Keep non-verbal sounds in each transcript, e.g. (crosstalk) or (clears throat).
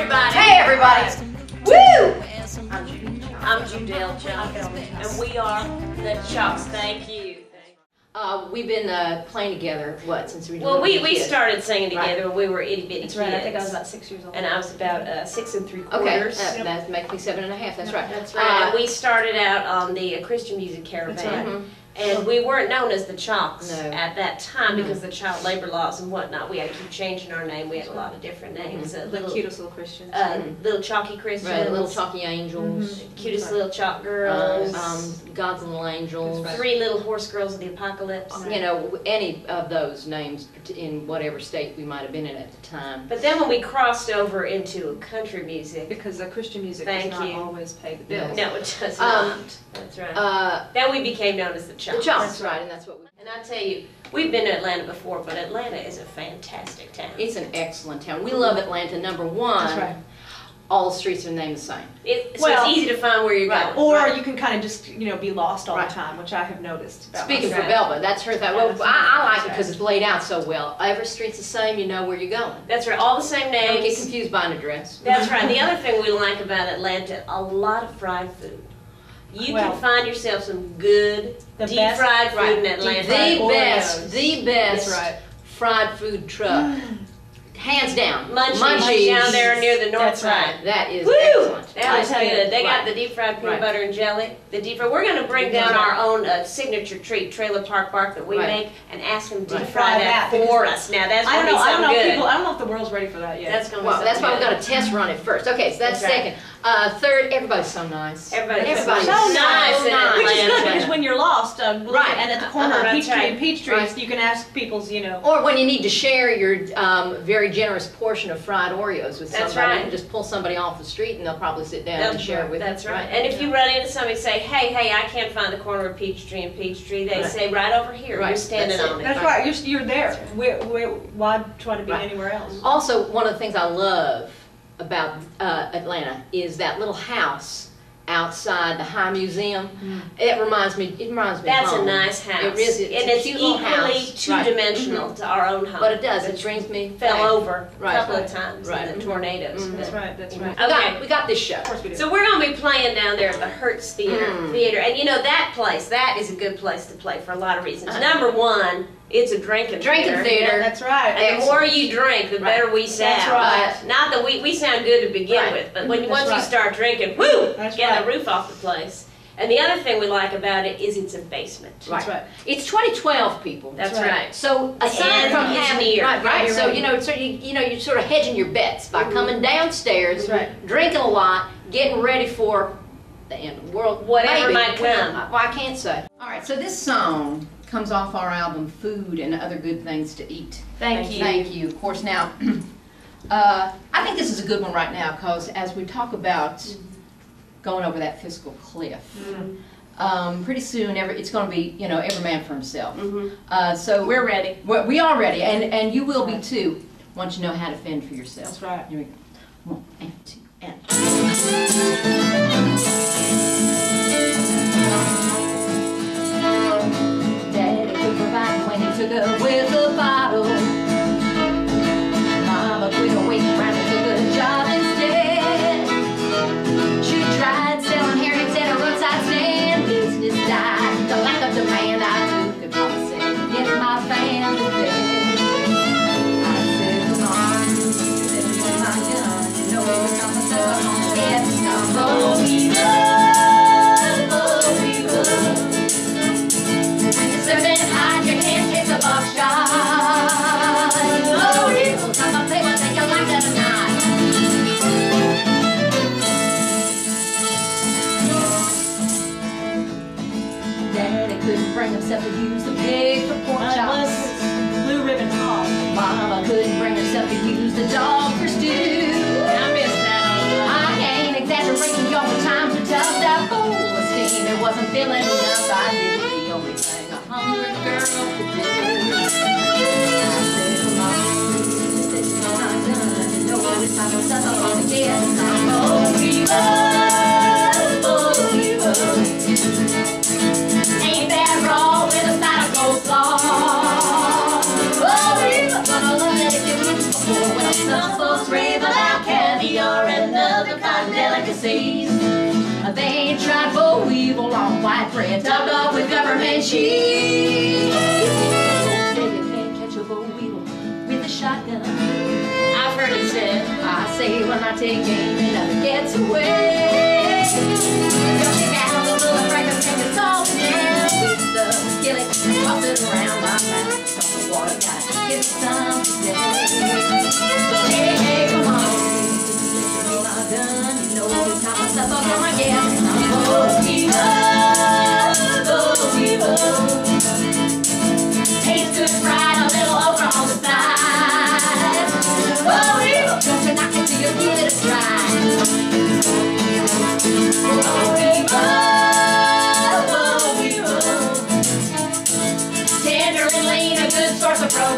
everybody. Hey, everybody. Woo! I'm Judy. I'm Judelle Jones, and we are the Chalks. Thank you. Uh, we've been uh, playing together, what, since we were Well, we, we kids? started singing Right. together when we were itty bitty That's kids. right. I think I was about six years old. and I was about uh, six and three Okay, quarters. that, that makes me seven and a half, that's right. That's right. Uh, we started out on the uh, Christian Music Caravan. mhm. And we weren't known as the Chalks No. at that time because the child labor laws and whatnot. We had to keep changing our name. We had a lot of different names. Uh, the cutest little Christians. uh, little chalky Christians, Right, Little Chalky Angels, cutest Right. little chalk girls, um, God's and Little Angels. That's three little horse girls of the apocalypse. You know, any of those names in whatever state we might have been in at the time. But then when we crossed over into country music, because the Christian music Thank does not you. always pay the Yeah. bills. no, it does Um, not. That's right. Uh, then we became known as the the Chalks. Chalks, right, and that's what we. And I tell you, we've been to Atlanta before, but Atlanta is a fantastic town. It's an excellent town. We love Atlanta. Number one, That's right. all the streets are named the same. It, so Well, it's easy to find where you're right. going. Or Right. you can kind of just, you know, be lost all Right. the time, which I have noticed. About Speaking for myself. Belva, that's her thing. Well, that's- I, I like it because it's laid out so well. Every street's the same, you know where you're going. That's right. All the same Don't get confused by an address. That's right. The other thing we like about Atlanta, a lot of fried food. You Well, can find yourself some good the deep best- fried food right, in Atlanta. The best, the best right. fried food truck. (sighs) Hands down. Munchies, down there near the north That's side. right. That is Woo! excellent. That was I tell you, good. They got the deep fried peanut Right. butter and jelly. The deep fried. We're going to bring down our own uh, signature treat, Trailer Park Bark, that we Right. make, and ask them to deep fry Fry that that, for us. Now that's I going don't to know. be I don't know. good. People. I don't know if the world's ready for that yet. that's going to Well, be that's why we've got to test run it first. Okay, so that's, That's right. second. Uh, third, everybody's so nice. Everybody's Everybody's so so nice in nice. Which is good because when you're lost, um, Right. and at the corner Uh-huh, of Peachtree right. and Peachtree, Right. you can ask people's, you know, Or when you need to share your um, very generous portion of fried Oreos with That's somebody, right. you can just pull somebody off the street and they'll probably sit down and share right. with That's you. right. And if you run into somebody and say, hey, hey, I can't find the corner of Peachtree and Peachtree, they Right. say, right over here. Right. You're standing That's it. on it. that's right. You're, you're there. Where, where, why try to be Right. anywhere else? Also, one of the things I love about uh, Atlanta is that little house outside the High Museum. It reminds me. It reminds me. of That's a nice house. It is. It's and a it's cute little equally house. Right. two-dimensional to our own home. But it does. It Which brings me fell back. over a couple Right. of times Right. in the tornadoes. Mhm. That's right. That's right. Okay. got, we got this show. Of course we do. So we're going to be playing down there at the Hertz Theater. Mm. Theater, and you know that place. That is a good place to play for a lot of reasons. Uh-huh. Number one, it's a drinking Drinking theater. theater. Yeah, that's right. And the more you drink, the Right. better we sound. That's right. Not that we, we sound good to begin Right. with, but when That's once you start drinking, whoo, That's get right. the roof off the place. And the other thing we like about it is it's a basement. That's right. It's 2012, people. That's right. right. So aside And from it's having near. right, right. So you know, so you you know, you're sort of hedging your bets by Mhm. coming downstairs, right. drinking a lot, getting ready for the end of the world, Whatever Maybe. might come. Well, I can't say. All right. So this song comes off our album "Food and Other Good Things to Eat." Thank you. Thank you. Of course, now. (clears throat) Uh, I think this is a good one right now because as we talk about going over that fiscal cliff, um, pretty soon every, it's going to be you know every man for himself. Mhm. Uh, so We're ready. we're, we are ready, and, and you will be too, once you know how to fend for yourself. That's right. Here we go. One and two and. Provide when himself to use the pig for pork chops. blue ribbon hog. Mama couldn't bring herself to use the dog for stew. I miss that. I ain't exaggerating, y'all, the times are tough. That fool of steam, it wasn't filling overseas. They tried boll weevil on white bread, topped up with government cheese. Say you can't catch a boll weevil with a shotgun. I've heard it said. I say when I take aim, it never gets away. Got a the skillet, it around my mouth. The water got to get some today.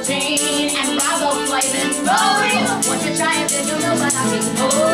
Protein and riboflavin. Oh, evil, once you try it, then you'll